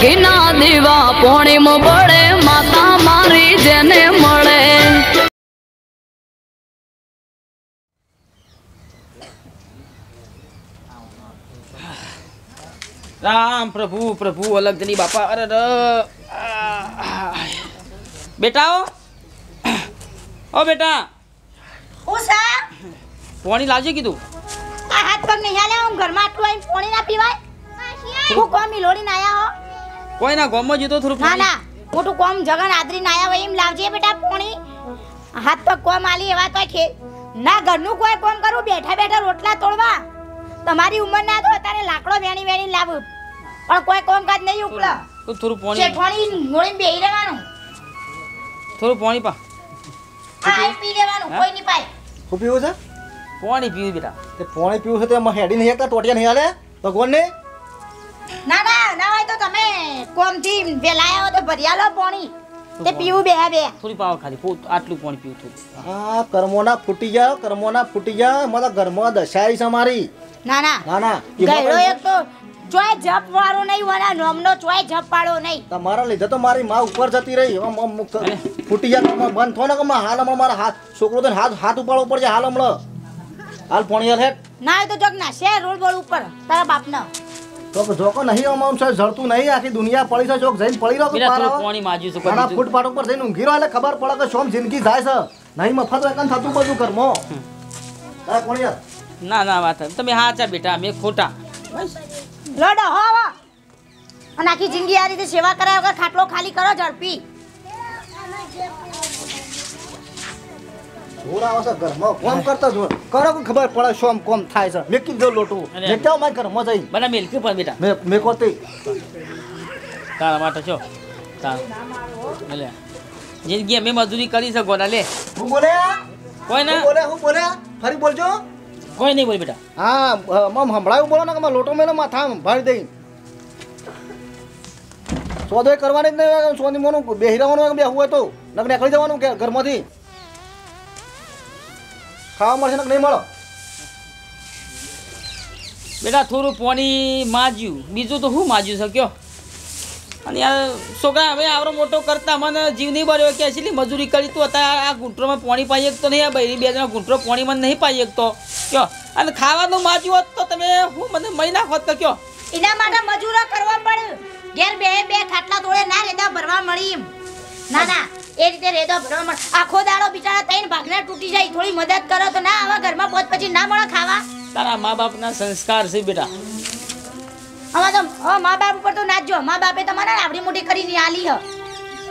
ઘીના દીવા પોણીમાં પડે માતા મારી જેને મળે. રામ પ્રભુ પ્રભુ અલગની બાપા અરે ર બેટા ઓ ઓ બેટા. પોણી લાવજે કીધું. આ હાથ પગ નહીં હાલે હું ઘરમાં આટલું આવીને પોણી ના પીવાય? હું કોમ મિલોડીને આયા હો? કોઈ ના ગોમમાં જીતો થોડું ના ના મોટું કોમ જગન આદરીને આયા હોય એમ લાવજે બેટા પોણી. હાથ પગ કોમ આલી એવા તો ખે ના ઘરનું કોઈ કોમ કરું બેઠા બેઠા રોટલા તોડવા. તમારી ઉંમર ના તો અત્યારે લાકડો વેણી વેણી લાવું પણ કોઈ કોમ કાજ નહીં ઉકળા તો થોડું પોણી. શેઠવાણી મોળી બેહી રહેવાનું. થોડું પાણી પા. આ પી લેવાનું હા? કોઈ ની પાય. શું પીવું છે? પાણી પીવું બેટા. તે પાણી પીવું છે તો હેડી નહીં હતા ટોટિયા નહીં હાલે? ભગવાન ના ના ના હોય તો તમે કોમથી વેલા આવ્યો તો ભરી આલો પાણી. તે પીવું બે બે. થોડી પાવ ખાલી આટલું પાણી પીવું થોડું. આ કર્મોના ફૂટી ગયા કર્મોના ફૂટી ગયા મારા ઘરમાં દશાઈ છે મારી. ના ના. ના ના ગયડો એક તો ચોય જપ વાળો નહીં વાળા નોમનો ચોય જપ વાળો નહીં. તમારા લીધે તો મારી માં ઉપર જતી રહી. ફૂટી જાય બંધ થો ને કે હાલ હમણાં મારા હાથ છોકરો તો હાથ હાથ ઉપાડવો પડશે હાલ હમણાં. હાલ પોણી હેઠ. ના તો જગ ના શેર રોડ બોલ ઉપર તારા બાપનો. તો જોકો નહીં આમ છે જળતું નહીં આખી દુનિયા પડી છે જોક જઈને પડી રહ્યો તો. પાણી માજ્યું છે ઘણા ફૂટપાટ ઉપર જઈને ઊંઘી રહ્યો એટલે ખબર પડે કે શોમ જિંદગી જાય છે. નહીં મફત એકન થતું બધું કર્મો તારે કોણ યાર? ના ના વાત તમે હાચા બેટા અમે ખોટા. લડો હો અને આખી જિંદગી આ રીતે સેવા કરાય વગર ખાટલો ખાલી કરો ઝડપી. જોર આવે છે ઘરમાં કોમ કરતા જો કરો કે ખબર પડે શોમ કોમ થાય છે. મેં કીધું લોટું. મેં કેવું મારી ઘરમાં જઈ. બના મેલકી પણ બેટા? મેં મેં કોતી તારા માટે છો? તારા. લે. જિંદગી અમે મજૂરી કરી શકો ના લે. હું બોલે? કોઈ ના? બોલે હું બોલે? ફરી બોલજો. કોઈ નહીં બોલ બેટા. હા મમ હંભળાયું બોલો ને કે લોટો મેલો માથા ભાડી દઈ. સોદો કરવાની જ નહીં સોની મોનું બેહી રહેવાનું બે હોય તો. નક નીકળી જવાનું કે ઘરમાંથી. ખાવા મળશે ને કે નહીં મળો? બેટા થોડું પાણી માજ્યું. બીજું તો શું માજ્યું શક્યો અને યાર છોકરા હવે આવડો મોટો કરતા મને જીવ નહીં બર્યો કે છે મજૂરી કરી તું હતા આ ગુંટરોમાં પાણી પાઈ શકતો તો નહીં આ બૈરી બે જણા ગુંટરો પાણી મને નહીં પાઈ શકતો. તો કયો? અને ખાવાનું માજ્યું હોત તો તમે હું મને મહી નાખોત તો કયો? એના માટે મજૂરો કરવા પડે. ઘેર બે બે ખાટલા તોડે ના રેદા ભરવા મળી એમ. ના ના. એ રીતે રેદો ભરવા મળે આખો દાડો બિચારા ત્રણ ભાગના તૂટી જાય. થોડી મદદ કરો તો ના આવા ઘરમાં પોત પછી ના મળે ખાવા. તારા મા બાપના સંસ્કાર છે બેટા. આમાં તો મા બાપ ઉપર તો નાચજો. મા બાપે તમારા આવડી મોટી કરીને આલી હ.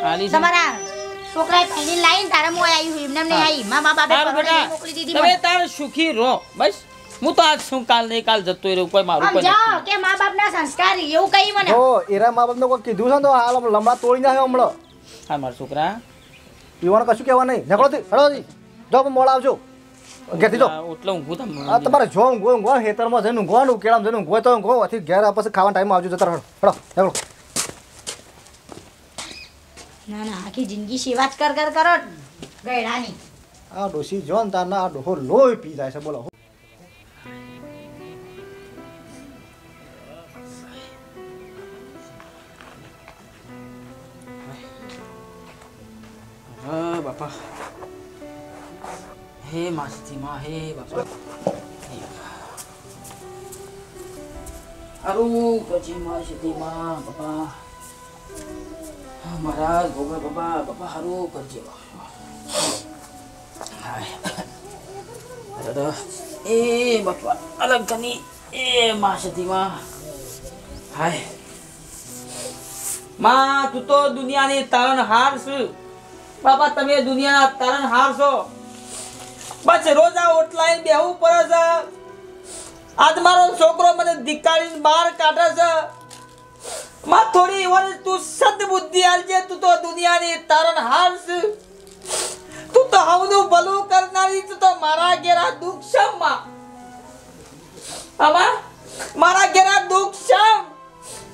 આલી તમારા છોકરાએ પહેલી લાઈન તારા મો આવી હું. એમને નહીં આવી મા બાપે મોકલી દીધી તમે તાર સુખી રહો. બસ. હું તો આજ શું કાલ નહીં કાલ જતો રહ્યો. કોઈ મારું કોઈ સમજાવો કે મા બાપના સંસ્કાર એવું કઈ મને. ઓ એરા મા બાપને કોઈ કીધું છે તો હાલ લમડા તોડી નાખ્યો હમણાં. હા મારા છોકરા. પીવાનું કશું કહેવા નહીં. નીકળોથી જો પણ મોડા આવજો. ઘેરથી જો. આ ઓટલો ઊંઘું તમે. આ તમારે જો ઊંઘો ઊંઘો ખેતરમાં જઈને ઊંઘવાનું કેળામાં જઈને ઊંઘો તો ઊંઘો. પછી ઘેર પછી ખાવાનો ટાઈમ આવજો જતા હળો હળો નીકળો. ના ના આખી જિંદગી સેવા જ કર કર કરો. ગયડાની. આ ડોસી જો ને તારના આ ડોહો લોહી પી જાય છે બોલો હા બાપા હે માસી માં હે બાપા હારું પછી માસી માં બાપા મહારાજ ગોગા બાપા બાપા હારું કરજે. અરે, એ બાપા અલગ કની એ માસી માં હાયમાં તું તો દુનિયાની તારણહાર છું બાપા, તમે દુનિયાના તારણહાર છો બસ, રોજ આ ઓટલાઈને બેહવું પડે છે. આજ મારો છોકરો મને ધિકારીને બહાર કાઢે છે. માં, થોડી વાર તું સદબુદ્ધિ આલજે, તું તો દુનિયાની તારણહાર છે તું તો હવનું ભલું કરનારી, તું તો મારા ઘેરા દુઃખ શમ, માં. આમાં મારા ઘેરા દુઃખ શમ.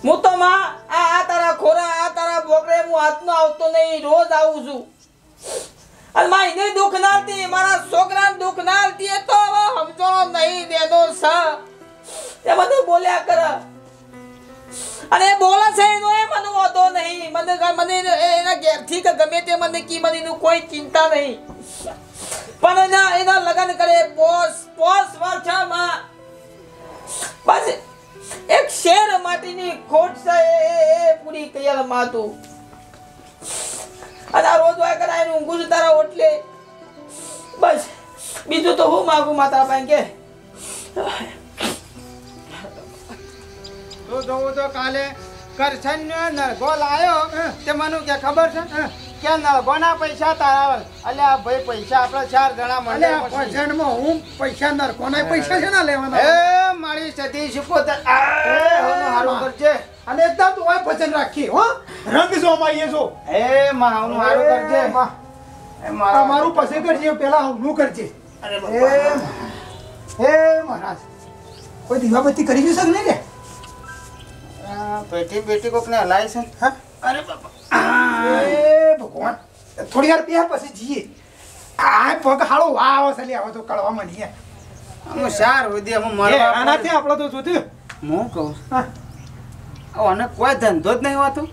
હું તો, માં, આ તારા ખોરા, આ તારા બોકડે હું હાથનો આવતો નહીં, રોજ આવું છું. અને માં એને દુઃખ ના મારા છોકરાને દુઃખ ના આલતી એ તો હવે સમજો નહીં દેનો સ. એ બધું બોલ્યા કર. અને બોલે છે એનો એ મને મને મને એને- ઘેરથી કે ગમે તે મને કી મને એનું કોઈ ચિંતા નહીં. પણ એના એના લગ્ન કરે પોસ પોસ વર્ષામાં. બસ એક શેર માટીની ખોટ છે એ- પૂરી કયલ માતું અને આ રોજ વાય કરાય ઊંઘું છું તારા ઓટલે. બસ. બીજું તો હું માગું માતા પાસે કે તો જોવું તો કાલે કરશન નરગો લાયો. તે મને કે ખબર છે? કે નરગોના પૈસા તારા અલ્યા ભાઈ પૈસા આપણે ચાર જણા મળે ભજનમાં હું પૈસા નરકોના પૈસા છે ના લેવાના? એ મારી સતી હોનું હારું કરજે. અને એકદમ તું હોય ભજન રાખી હો? રંગ જો માઈએ જો. એ માં હું મારું કરજે એ માં, એ મારા મારું પછી કરજે પેલા હું કરજે. અરે એ. એ મહારાજ. કોઈ દીવાબત્તી કરી છે કે? નહીં લે બેટી કોક ને હલાય છે હા? અરે બાપા. એ ભગવાન. થોડી વાર બે પછી જઈએ. આ પગ હાળો વા આવે છે લે હવે તો કળવામાં નહીં. હું સાર સુધી હું એ, મરવા આનાથી આપણે તો જોતી હું કહું હા. અને કોઈ ધંધો જ નહીં હોતો.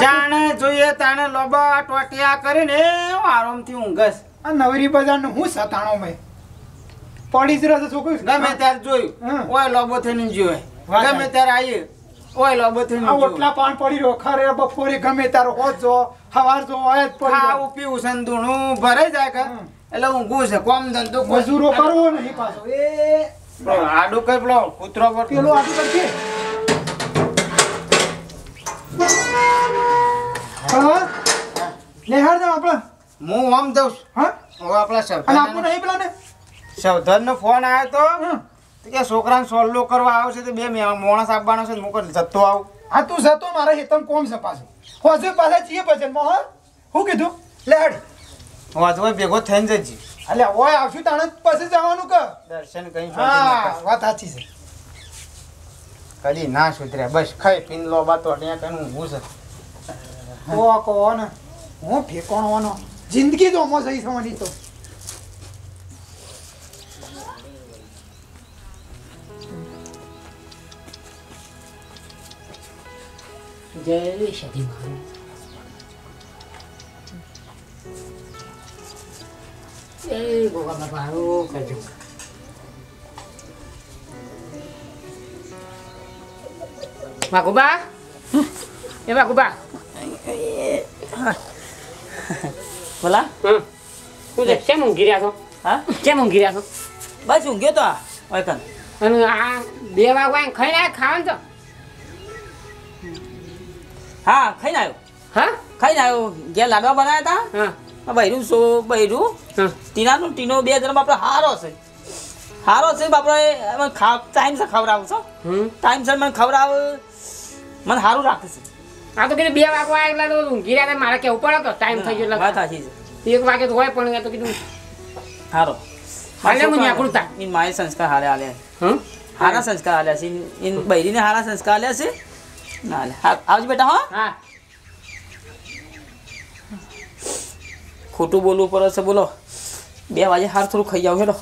જાણે જોઈએ તાણે લોબા ટોટિયા કરીને આરામથી ઊંઘસ આ નવરી બજારનું હું સતાણો મેં? પડી જ રહેશે છોકરી. ગમે ત્યારે જોયું ઓય લોબો થઈને જોયે ગમે ત્યારે આવીએ ઓય લોબો થઈને ઓટલા પાન પડી રહ્યો ખરે બપોરે ગમે ત્યારે હોત જો હવાર જો હોય જ પડી ખાવું પીવું સંધૂણું ભરાઈ જાય કે? એટલે ઊંઘું છે કોમ ધંધો મજૂરો કરવો નહીં પાછો. એ આડું કર પેલો કૂતરો પર પેલો આડું કરજે. હા લેહાર જાવ આપણે. હું આમ દઉં છું. હા? હું આપણા આપણું નહીં પેલા ને સવધાનનો ફોન આવ્યો તો કે છોકરાને સોલ્લો કરવા આવશે તો બે માણસ આપવાનો છે હું જતો આવું. હા તું જતો મારે હેતમ કોમ છે પાછું. હોજે પાછા છીએ ભજનમાં હા. શું કીધું લેહડ. વાંચવા ભેગો થઈને જજી અલ્યા ઓય આવશું તાણે પછી જવાનું કે દર્શન કઈ હા વાત સાચી છે. કદી ના સુધર્યા. બસ ખાઈ પીન લો તો ત્યાં કઈ હું છે. કો કો ને હું ફેંકોણવાનો જિંદગી તો ઓમો સહી થવાની તો જય સતી મારું એ ગોગા બાપા હારું કરજો વાઘુબા એ વાઘુબા બોલા હું છે? કેમ ઊંઘી રહ્યા છો? હા? કેમ ઊંઘી રહ્યા છો? બસ ઊંઘ્યો તો ઓયકન અને આ બે વાગવા ખાઈને આયા? ખાવાનું તો? હા ખાઈને આવ્યો. હા? ખાઈને આવ્યો. ઘેર લાડવા બનાવ્યા હા. હતા બૈરું સો બૈરું. હા. ટીનાનું ટીનો બે જણ બાપડો હારો છે. હારો છે બાપડો એ મને ટાઈમ સર ખવડાવું છો? હમ. ટાઈમ સર મને ખવડાવ મને સારું રાખે છે. આ તો કીધું બે વાગવા એટલે તો ઊંઘી રહ્યા મારે કેવું પડે તો ટાઈમ થઈ ગયો વાત સાચી છે. એક વાગે તો હોય પણ એ તો કીધું હારો. હાલે હું ન્યા કૃતા. ઇન માય સંસ્કાર હાલે હાલે. હમ? હારા સંસ્કાર હાલ્યા છે. ઇન- બૈરીને હારા સંસ્કાર હાલ્યા છે? ના હાલે. હા આવજો બેટા હો. હા. ખોટું બોલવું પડે છે બોલો. બે વાગે હાર થોડું ખાઈ જાવ હેલો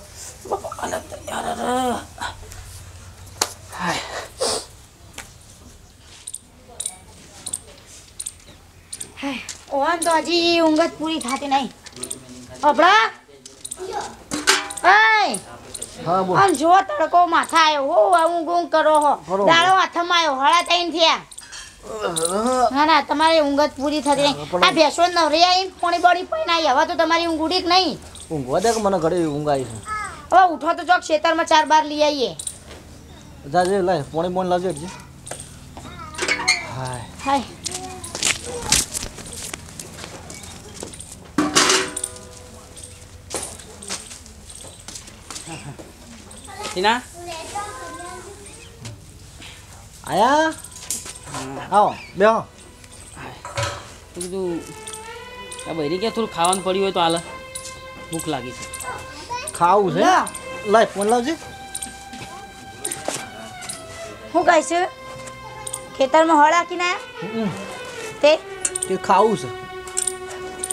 બાપા, અલા, યાર, અરે. હાય. ઓન તો હજી ઊંઘ જ પૂરી થતી નહીં. હા જો તડકો માથા આવ્યો હો ઊંઘ ઊંઘ કરો હો. દાડો હાથમાં આવ્યો હળા તૈન થયા. ના ના તમારી ઊંઘ જ પૂરી થતી નહીં. આ ભેંસો નવરી આવીને પોણી બોડી પૈને આવી હવે તો તમારી ઊંઘ ઉડી નહીં. કે મને ઘરે ઊંઘ આવી છે? હવે ઉઠો તો ચોક ખેતરમાં ચાર બાર લઈ આવીએ જાજે લાય પોણી બોણ હાય. હાય. ટીના? આયા? આવો બેહો. કીધું આ બૈરી કે થોડું ખાવાનું પડ્યું હોય તો હાલ. ભૂખ લાગી છે. ખાવું છે? લાય ફોન લાવજે. હું છે ખેતરમાં હળ હાકીને આયા? તે? કે ખાવું છે.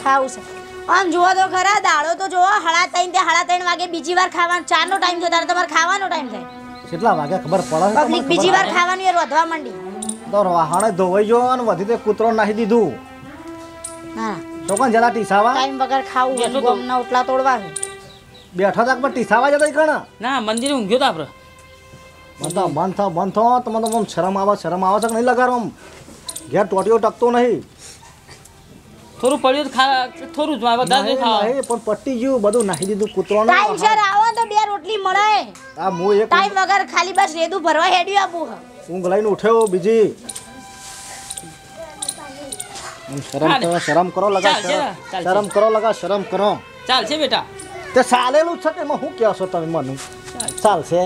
ખાવું છે. આમ જુઓ તો ખરા દાળો તો જુઓ હળા ત્રણ તે હળા ત્રણ વાગે બીજી વાર ખાવાનું ચારનો ટાઈમ થયો તારે તમારે ખાવાનો ટાઈમ થાય. કેટલા વાગે ખબર પડે પબ્લિક બીજી વાર ખાવાની એ રોધવા માંડી. તો વાહણે ધોવાઈ ગયો અને વધી તે કૂતરો નાખી દીધું. હા. તો કોણ જરા ટીસાવા? ટાઈમ વગર ખાવું. ગોમના તોડવા બેઠો તાક પર ટીસાવા જતા કણ? ના મંદિર ઊંઘ્યો તા આપણે બંધ થો બંધ થો બંધ થો તમે તો આમ શરમ આવે શરમ આવે છે કે નહીં લગાડો આમ ઘેર ટોટીઓ ટકતો નહીં. થોડું પડ્યું તો ખા થોડું જ વધારે નહીં ખાવા. પણ પટ્ટી ગયું બધું નાખી દીધું કૂતરોને ટાઈમ સર આવો તો બે રોટલી મળે. આ મો એક ટાઈમ વગર ખાલી બસ રેદું ભરવા હેડ્યું આપું છે. ઊંઘ લઈને ઉઠ્યો બીજી. શરમ કરો શરમ કરો લગા શરમ. કરો લગા શરમ કરો. ચાલશે બેટા. તે ચાલેલું છે કે એમાં શું કહો છો તમે મને? ચાલશે.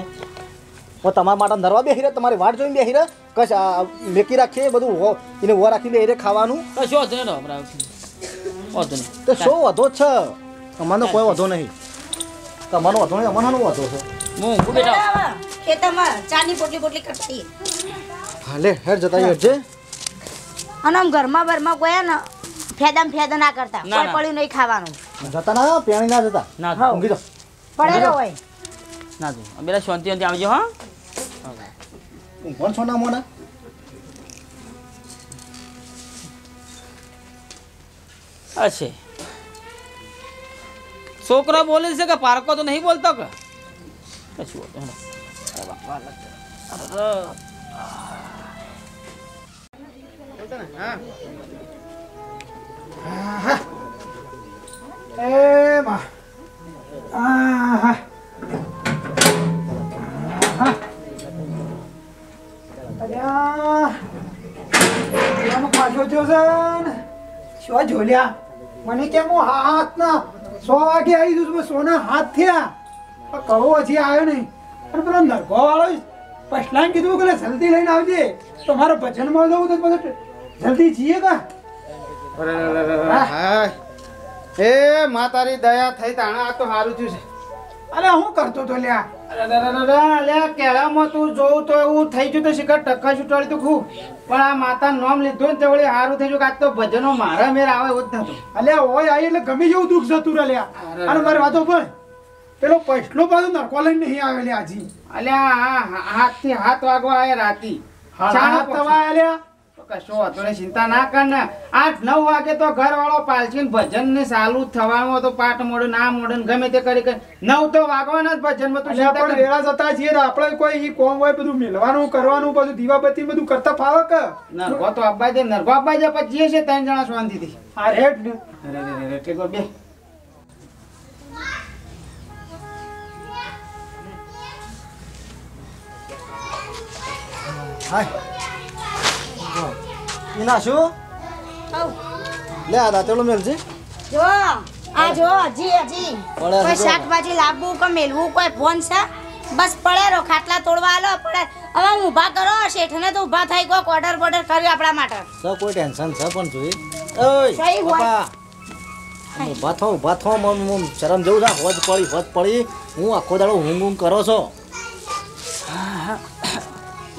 ઓ તમારા માટે નરવા બેહી રહે તમારી વાટ જોઈને બેહી રહે. કશ મેકી રાખીએ બધું એને ઓ રાખી બેહી રહે ખાવાનું. કશો જ નહીં હમણાં. વાંધો નહીં. તો શું વધો છે? તમારો કોઈ વધો નહીં. તમારો વધો નહીં અમારો વધો છે. હું ઊંઘું બેટા. ખેતરમાં ચાની પોટલી પોટલી કરતી. હાલે હેર જતા હેઠ અને આમ ઘરમાં બરમાં ગયા ને ફેદમ ફેદ ના કરતા. કોઈ પડ્યું નહીં ખાવાનું. જતા ના પેણી ના જતા. ના. ઊંઘી જાઓ. પડેલો હોય. ના જો બેટા શાંતિ શાંતિ આવજો હા. કોણ છો ના મોના? અચ્છા છોકરો બોલે છે કે પારકો તો નહીં બોલતો કે કશું બોલતો. એ માં પાછો થયો છે શું ઝોલ્યા મને કેમ હું હાથ સો વાગે આવી દઉં છું સોના હાથ થયા. પણ કવો હજી આવ્યો નહીં. અને પેલો નરગો વાળો પછલાને કીધું કે જલ્દી લઈને આવજે. તો મારે ભજનમાં જવું તો બધું જલ્દી જઈએ કા. એ મા તારી દયા થઈ તાણા આ તો સારું થયું છે. અરે હું કરતો તો લ્યા. કેળામાં તું જોઉં તો એવું થઈ ગયું તો શિખર ટક્કા છૂટાડી તો ખૂબ. પણ આ માતા નામ લીધું ને તે વળી સારું થઈ ગયું કે આજ તો ભજનો મારા મેર આવે એવું જ નતું અલ્યા હોય આવી એટલે ગમે જેવું દુઃખ જતું રહે. અને મારી વાતો પણ પેલો પૈસલો પાછો નરકો લઈને નહીં આવે લ્યા હજી અલ્યા હાથથી હાથ વાગવા આયા રાતી. હાથ કશો વાંધો નહીં ચિંતા ના કર ને. આઠ નવ વાગે તો ઘર વાળો પાલસીને ભજન ને ચાલુ થવાનું તો પાઠ મોડું ના મોડું ગમે તે કરી કરી. નવ તો વાગવાના જ ભજનમાં તું અલ્યા ચિંતા પણ કર. વેળા જતા છીએ આપણે કોઈ કોમ હોય બધું મિલવાનું કરવાનું બધું દીવાબત્તી બધું કરતા ફાવે કે? નરગો તો અબ્બા દે નરગો અબ્બા દે પછી છે ત્રણ જણા આ રેટ ને અરે બે. હાય. ઈના શું? લે આ દાંતેલો મેલજી. જો આ જો હજી હજી. કોઈ શાકભાજી લાવવું કે મેલવું કોઈ ફોન છે? બસ પડે રો ખાટલા તોડવા આલો પડે. હવે હું ઊભા કરો શેઠને તો ઊભા થઈ કોક ઓર્ડર બોર્ડર કર્યો આપણા માટે. તો કોઈ ટેન્શન છે પણ જોઈ. ઓય. બાપા ઊભા થો ઊભા થો મમ શરમ જેવું છે હોજ પડી હોજ પડી. હું આખો દાડો ઊંઘ ઊંઘ કરો છો.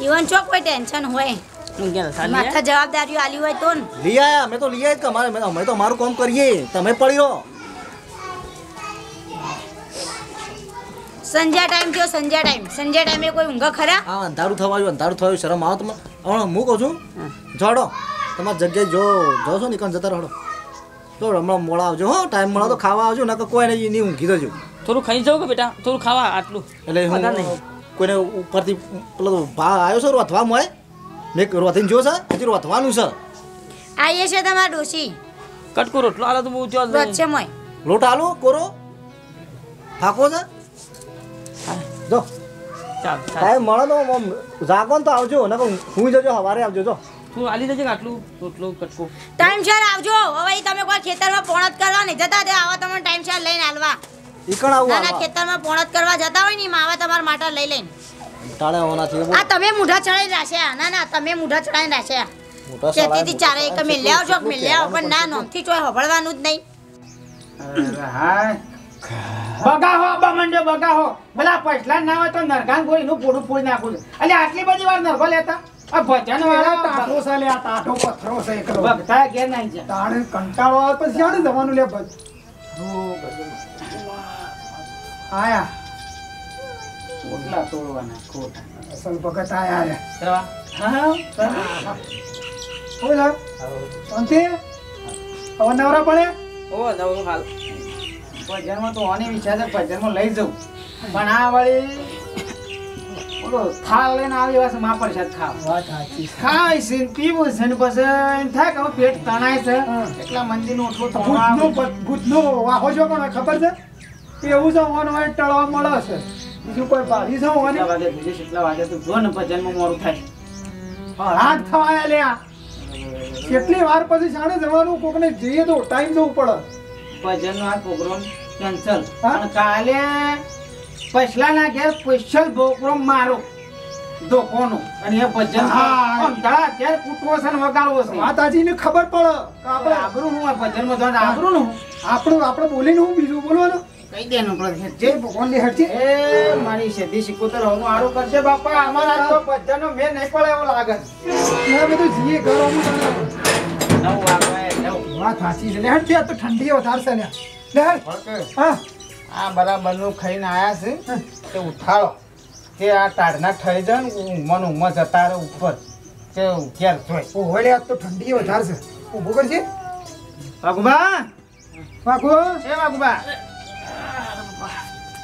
ઈવન ચો કોઈ ટેન્શન હોય? માથા જવાબદારીઓ આલી હોય તો લઈ આયા અમે તો લઈ આયા અમારે અમે- તો અમારું કામ કરીએ. તમે પડી રહો. સંજ્યા ટાઈમ થયો સંજ્યા ટાઈમ સંજ્યા ટાઈમે કોઈ ઊંઘ ખરા? હા અંધારું થવા આવ્યું અંધારું થયું શરમ આવો તમે હું કહું છું જોડો તમારી જગ્યાએ જો જો છો ને કાન જતા રહો. તો હમણાં મોડા આવજો હો ટાઈમ મળે તો ખાવા આવજો નકર કોઈ નહીં નહીં ઊંઘી જજો થોડું ખાઈ જાવ કે બેટા? થોડું ખાવા આટલું. એટલે હું. કોઈને ઉપરથી પેલો ભાવ આવ્યો છે અથવા મોય મેં રોથીને જો છે હજી રોથવાનું છે. આઈએ છે તમારા ડોશી. કટકો રોટલો આલો તો બહુ ચાલ છે મોય. લોટ આલો કોરો. ફાકો છે? જો. ચાલ ચાલ. ટાઈમ મળે તો આમ જાગો ને તો આવજો ને હું જજો સવારે આવજો જો. તું આલી દેજે આટલું રોટલો કટકો. ટાઈમ શેર આવજો. હવે તમે કોઈ ખેતરમાં પોણત કરવા નહીં. જતા તે આવા તમને ટાઈમ શેર લઈને આલવા ઈકણ આવું ના ખેતરમાં પોણત કરવા જતા હોય ને માવા તમારા માટે લઈ લઈને. ટાળે હોવાનાથી આ તમે મૂઢા ચડાઈ રાખ્યા ના ના તમે મૂઢા ચડાઈ રાખ્યા મોટા ચારે એક સવારે મિલ્યા આવજો કેટલું મિલ્યા આવો પણ ના નોમથી ચોય હભળવાનું જ નહીં. હાય. બગાહો અબ્બા બગાહો. ભલા પૈસલા ના હોય તો નરગાન ગોળીનું પોડું ફોડી નાખું એટલે આટલી બધી વાર નરગો લેતા? આ ભજન વાળા છે પથરો છે એકલો. ભગતા તાણે કંટાળો આવે પછી જાણે જવાનું લે બસ આયા. ખોટલા તોડવાના ખોટા અસલ ભગત આયા રે કરવા? હા હોય સાહેબ હવે નવરા પડે? ઓ નવરો હાલ. ભજનમાં તો આની વિચાર છે ભજનમાં લઈ જઉં. પણ આ વળી ઓલો થાળ લઈને આવી વાસમાં પ્રસાદ ખાવ વાત સાચી ખાય છે ને પીવું છે ને પછી એમ થાય કે હવે પેટ તણાય છે. એટલા મંદિરનું ઓટલું તો ભૂતનો ભૂતનો વાહો છો પણ ખબર છે? એવું છે ઓન હોય ટળવા મળે છે. બીજું કોઈ પાડી છે હોવાની? વાગે બીજે કેટલા વાગે તું જો ને ભજનમાં મોડું થાય. હાથ થવાયા લ્યા કેટલી વાર પછી શાણે જવાનું? કોકને જઈએ તો ટાઈમ જવું પડે. ભજનનો આ પ્રોગ્રામ કેન્સલ. પણ કાલે પછલાના ઘેર સ્પેશિયલ પ્રોગ્રામ મારો ધોકોનો અને એ ભજન ધડા અત્યારે કૂટવો છે ને વગાડવો છે. માતાજીને ખબર પડે. આપણે આપણે આબરૂ હું આ ભજનમાં જવાનું આબરૂ નું આપણું આપણે બોલીને હું બીજું બોલવાનું? કહી દેનું પડે જે ભગવાનની હરજી એ મારી સેધી સિકોતર હું આરો કરશે બાપા. અમારા તો ભજનનો મેં નહીં પડે એવો લાગે. મેં બધું જીએ ઘરો નવ વાગે નવ. વાત સાચી છે. લેહડ છે તો ઠંડી વધારશે ને. લ્યા હા. આ બરાબરનું ખાઈને આયા છે. તે ઉઠાડો તે આ તાડના ઠરી જાય ને મન ઉમર જતા રહે ઉપર. તે ઘેર જોઈ ઓ હોળે આ તો ઠંડી વધારશે. છે ઊભું કરજે. વાઘુબા? વાગો એ વાઘુબા.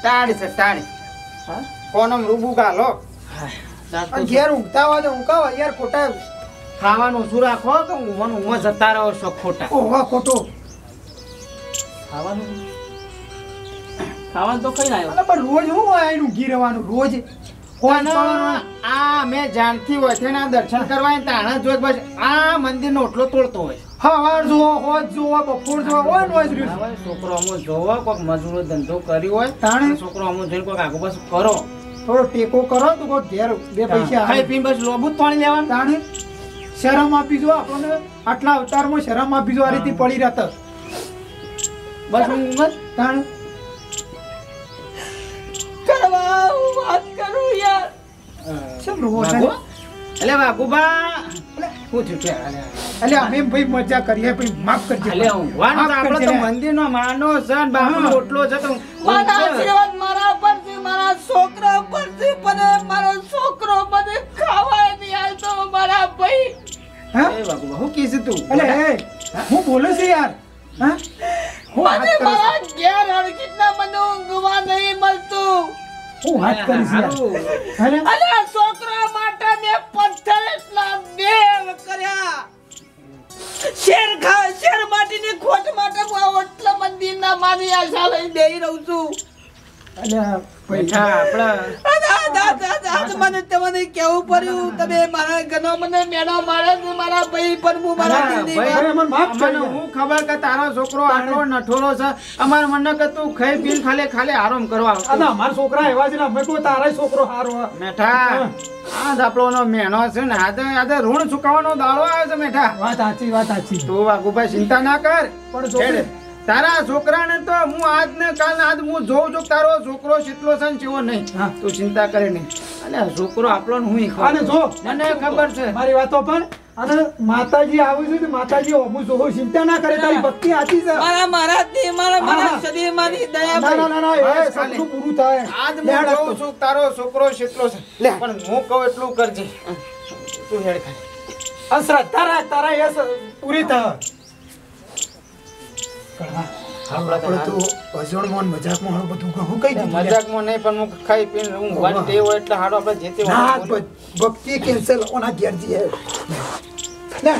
ટાઢ છે ટાઢ કોનમ રૂબુ ગાલો. ઘેર ઊંઘતા હોય તો ઊંઘાવા યાર ખોટા. ખાવાનું શું રાખો? કે ઊંઘમાં ઊંઘમાં જતા રહો છો ખોટા. ઓહો ખોટો. ખાવાનું? ખાવાનું તો ખાઈ આવ્યો પણ રોજ હું હોય આઈને ઊંઘી રહેવાનું? રોજ? આ મેં જાણતી હોય છે દર્શન કરવા તાણા જોઈ બસ આ મંદિરનો ઓટલો તોડતો હોય. હવાર જોવો હોજ જોવો બપોર જોવો હોય ને જ રહ્યું. છોકરો અમુક જોવો મજૂરો ધંધો કર્યો હોય તાણે? છોકરો જોઈને આગળ પાછું કરો. થોડો ટેકો કરો તો કોઈ ઘેર બે પૈસા ખાઈ. બસ લોબુ જ પાણી લેવાનું. તાણે? શરમ આપી જો આપણને. આટલા અવતારમાં શરમ આપી જો આ રીતે પડી રહેતા બસ હું તાણે? કરવા હું વાત કરું યાર. શેમ રોવો છે? વાઘુબા. શું થયું? અલે અમે ભાઈ મજા કરીએ ભાઈ માફ કરજો. અલે ભગવાન તો આપણો તો. મંદિરનો માનો છે ને બાપનો હા. ઓટલો છે તો મારા આશીર્વાદ મારા પર છે મારા છોકરા પર છે પણ મારો છોકરો મને ખાવા નહીં. આવતો મારા ભાઈ. હા? એ વાઘુબા, શું કીધું તું. અલે હું બોલું છું યાર? હા? હું મને. મારા ઘેર અડકીના મને ઊંઘવા નહીં મળતું. હું વાત કરીશ યાર. અરે? માની આશા લઈ બેહી રહું છું. બેઠા આપણા. મને તમને કેવું પડ્યું? તમે મારા મને મેળો મારે છે મારા ભાઈ પણ હું મારા દિલની ભાઈ, વાત- અમને માફ અમને કરજો. હું ખબર કે તારો છોકરો આટલો નઠોરો છે. અમાર મને કે તું ખાઈ પીને ખાલી ખાલી આરામ કરવા અને અમારા છોકરા એવા છે ને અમે કોઈ તારા છોકરો હારો. મેઠા આ દાપડોનો મેનો છે ને આજે આજે ઋણ ચૂકવવાનો દાડો આવ્યો છે મેઠા. વાત સાચી વાત સાચી. તું વાઘુભાઈ ચિંતા ના કર. પણ છોકરી-. તારા છોકરાને તો હું આજ ને કાલ આજ હું જોઉં છું તારો છોકરો શીતલો છે ને ચેવો નહીં. તું ચિંતા કરે નહીં. અને છોકરો આપણો હું ખબર. અને જો મને ખબર છે. મારી વાતો પણ અને માતાજી આવું છું માતાજી હું જોઉં ચિંતા ના કરે તારી ભક્તિ સાચી છે. મારા મારા દે મારા મારા સદી મારી દયા ના ના ના એ સાચું પૂરું થાય. આજ હું જોઉં છું તારો છોકરો શીતલો છે. પણ હું કહું એટલું કરજે. તું હેડ ખાય અસરા તારા તારા એ પૂરી થાય આપણે તો અજોડમાં મજાકમાં હારું બધું કહું. કઈ દીધું મજાકમાં નહીં પણ હું ખાઈ પીને હું ઊંઘવાની ટેવ હોય એટલે હાડો આપણે જે તે ના વાત બોલીએ. ભ- ભક્તિ કેન્સલ ઓના ઘેર જઈએ. લે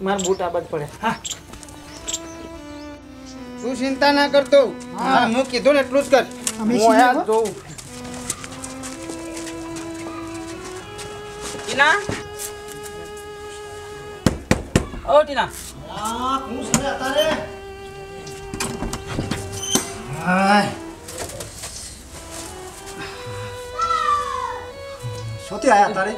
મારા બૂટ આ બાજ પડે. તું ચિંતા ના કરતો હા. હું કીધું ને એટલું જ કર. હું જોઉં. હો. જ જોઉં ટીના ઓ ટીના હાય. શોથી આયા તારે?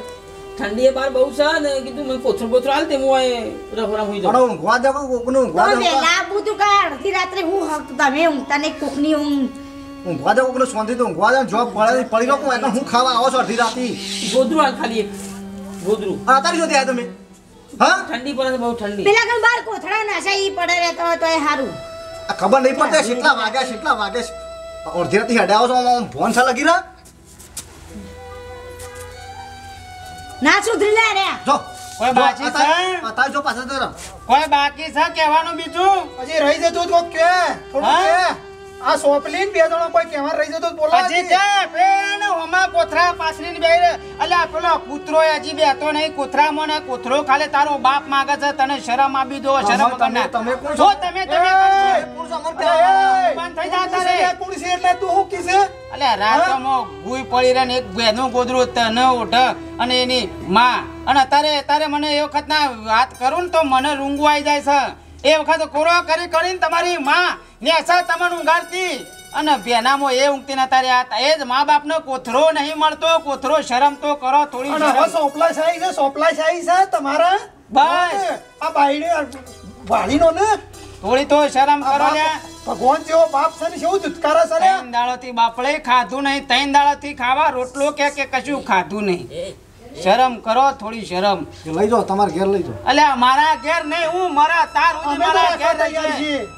ઠંડી બાર બહુ છે ને કીધું મેં કોથરો બોથરો હાલ તે હું અહીં રફરા હોઈ જાઉં. જાઉં ઊંઘવા જાવ કોકનું ઊંઘવા તમે જાવ વહેલા આબુ તું કા? અડધી રાત્રે હું હક તમે ઊંઘતા નહીં કોકની હું ઊંઘવા જાવ કોકનું સોંધી તો ઊંઘવા જાવ જોબ પડે પડી કોણ હું ખાવા આવો છો અડધી રાતી? ગોદરું હાલ ખાલી ગોદરું. આ તારી જોતી આ તમે? હા? ઠંડી પડે બહુ ઠંડી. પેલા કણ બાર કોથળા નાશે ઈ પડે રે તો તો એ હારું. આ ખબર નહીં પડતી કેટલા વાગે કેટલા વાગે અડધી રાતથી હડાવો છો ફોન સા લગી રહ્યા? ના સુધરી લે રે. જો. કોઈ બાકી છે? બતાવ જો પાછળ કોઈ બાકી છે? કહેવાનું બીજું? પછી રહી જતું તો કે થોડું કે. આ સોપલી બે જણો કોઈ કહેવા રહી જતો બોલા હજી. કે પેન હોમા કોથરા પાછળની ને બેરે અલ્યા પેલો કૂતરો હજી બેતો નહીં કોથરા મને કોથરો ખાલે તારો બાપ માગે છે તને શરમ આપી દો શરમ આમાં તમે- કોણ છો? તમે તમે કોણ અરે, કહેવાય. થઈ જા કોણ તારે. છે? કોણ છે એટલે તું હું કીસે અલ્યા રાતમાં ભૂઈ પડી રહે ને એક બેનું ગોદરું તને ઉઠ અને એની માં અને અત્યારે તારે મને એ વખત ના વાત કરું ને તો મને રૂંગવાઈ જાય છે એ વખત કોરો કરી કરીને તમારી માં ને અસર તમને ઊંઘાડતી. અને બેનામાં એ ઊંઘતી ન તારે આ એ જ મા બાપનો કોથરો નહીં મળતો કોથરો શરમ તો કરો થોડી શરમ. સોપલા શાહી છે સોપલા શાહી છે તમારા? બસ. આ બાઈને વાળીનો ને? થોડી તો શરમ કરો ને. ભગવાન જેવો બાપ છે ને શું ધુતકારે છે ને દાળોથી બાપળે ખાધું નહીં તૈન દાળોથી ખાવા રોટલો કે કે કશું ખાધું નહીં. શરમ કરો થોડી શરમ. લઈ જાઓ તમારા ઘેર લઈ જાઓ. અલ્યા મારા ઘેર નહીં હું મારા તાર સુધી મારા ઘેર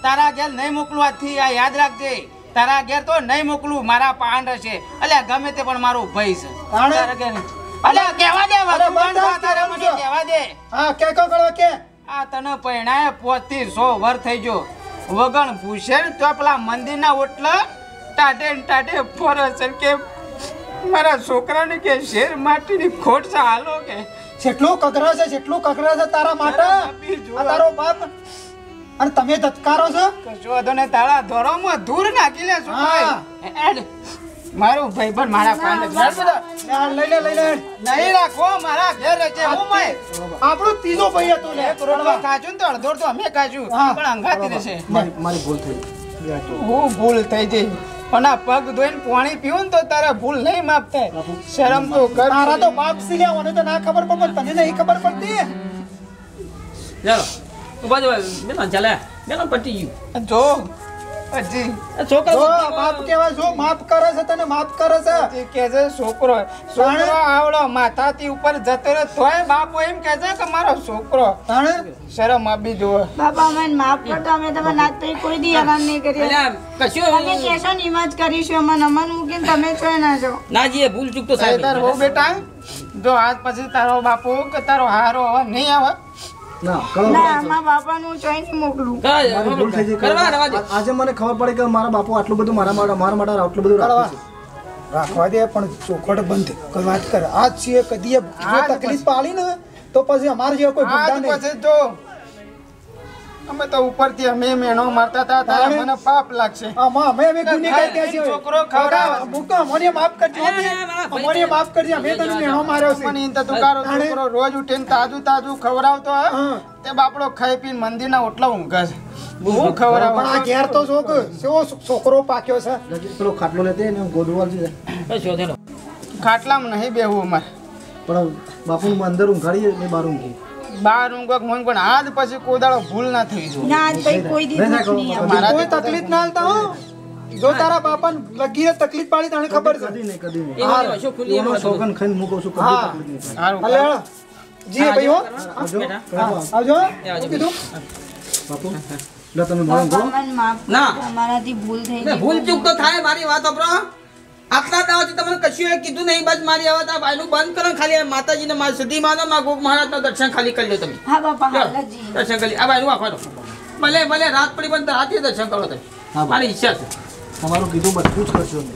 તારા ઘેર નહીં મોકલવાથી આજથી આ યાદ રાખજે. તારા ઘેર તો નહીં મોકલું મારા પાંડ છે અલ્યા ગમે તે પણ મારો ભાઈ છે. તારા ઘેર અલ્યા કહેવા દે મારો બંધ તારે મને. કહેવા દે. હા કે કો કરો કે? આ તને પરણાય પોતી સો વર થઈ ગયો. વગણ ભૂષણ ને તો પેલા મંદિરના ઓટલા ટાટે ને ટાટે ફરે કે મારા છોકરાને કે શેર માટીની ખોટ છે હાલો કે. જેટલું કકરા છે જેટલું કકરા છે તારા માટે. આ તારો બાપ. અને તમે ધતકારો છો? કશો વાંધો નહીં, તારા ધોરોમાં ધૂળ નાખી લે છો ભાઈ? મારું ભાઈ પણ મારા આ લઈ લે લઈ લે. નહીં રાખો મારા ઘેર રહેજે હું મય આપણો ત્રીજો ભાઈ હતો ને કરોડવા કાજુ ને તો અડધો તો અમે કાજુ. પણ અંગાતી રહેશે. મારી ભૂલ થઈ. હું ભૂલ થઈ જઈ. પણ આ પગ ધોઈને પાણી પીવું ને તો તારા ભૂલ નહીં માફ થાય શરમ તો કર તારા તો બાપ સી લે મને તો ના ખબર પણ પણ તને નહીં ખબર પડતી. ચાલો ઊભા જો બેલા ચાલે. બેલા પટી ગયું. જો છોકરો જો બાપ કેવા જો માફ કરે છે તને માફ કરે છે. હજી કે છે છોકરો છોકરો આવડો માથાથી ઉપર જતો રહ્યો તોય બાપુ એમ કહે છે કે મારો છોકરો. તાણે? શરમ આપી જુઓ. બાપા મને માફ કરતો અમે તમે નાચ પછી કોઈ દી હેરાન નહીં કરીએ કશું તમે કહેશો ને જ કરીશું અમને અમને મૂકીને તમે છો ના છો. ના જી ભૂલ ચૂક તો સાહેબ તાર હો બેટા. જો આજ પછી તારો બાપુ કે તારો હારો હવે નહીં આવે. આજે મને ખબર પડી કે મારા બાપુ આટલું બધું મારા માટે મારા માટે આટલું બધું કરવા. રાખવા દે પણ ચોખટ બંધ વાત કર. આજ છીએ કદી જો તકલીફ પાડી ને તો પછી અમારે જેવા કોઈ અમે તો ઉપરથી અમે મેણો મારતા હતા તારે મને પાપ લાગશે. આમાં અમે અમે ગુનેગાર ત્યાં છીએ. છોકરો ખવડાવે. અમુક મને માફ કરજો અમને માફ કરજો અમે તને મેણો માર્યો છે. પણ ઈન તો તુકારો છોકરો રોજ ઉઠીને તાજું તાજું ખવડાવતો તે બાપડો ખાઈ પીને મંદિરના ઓટલા ઊંઘે છે. હું પણ આ ઘેર તો છોક કે છોકરો પાક્યો છે. પેલો ખાટલો લેતે ને ગોદવાલ છે. ખાટલામાં નહીં બેહવું અમારે. પણ બાપુ અંદર ઊંઘાડીએ ને બાર ઊંઘી. બાર મોન પણ આજ પછી કોઈ દાડો ભૂલ ના થઈ જો. ના આજ પછી કોઈ દી. મારા કોઈ તકલીફ ના હાલતા હો. જો તારા બાપાને લગીને તકલીફ પાડી તને ખબર છે. કદી નહીં કદી નહીં. એ વાળી વસ્તુ એનો સોગન ખાઈને મૂકો છું કદી તકલીફ નહીં થાય. સારું અલે હળો. જી ભાઈ હો. આવજો આવજો. એ આવજો. શું કીધું બાપુ લે તમે મને ના. અમારાથી ભૂલ થઈ ગઈ ભૂલ ચૂક તો થાય મારી વાત અપરો આટલા દાવાથી તમને કશું એ કીધું નહીં બસ મારી આવા આ ભાઈનું બંધ કરો ખાલી આ માતાજીને મારી સુધી માનો માં ગોક મહારાજના દર્શન ખાલી કરી લો તમે. હા બાપા. દર્શન કરી આ ભાઈનું વાપરો ભલે ભલે રાત પડી પણ રાતે દર્શન કરો તમે. મારી ઈચ્છા છે. તમારું કીધું બધું જ કરશો અમે.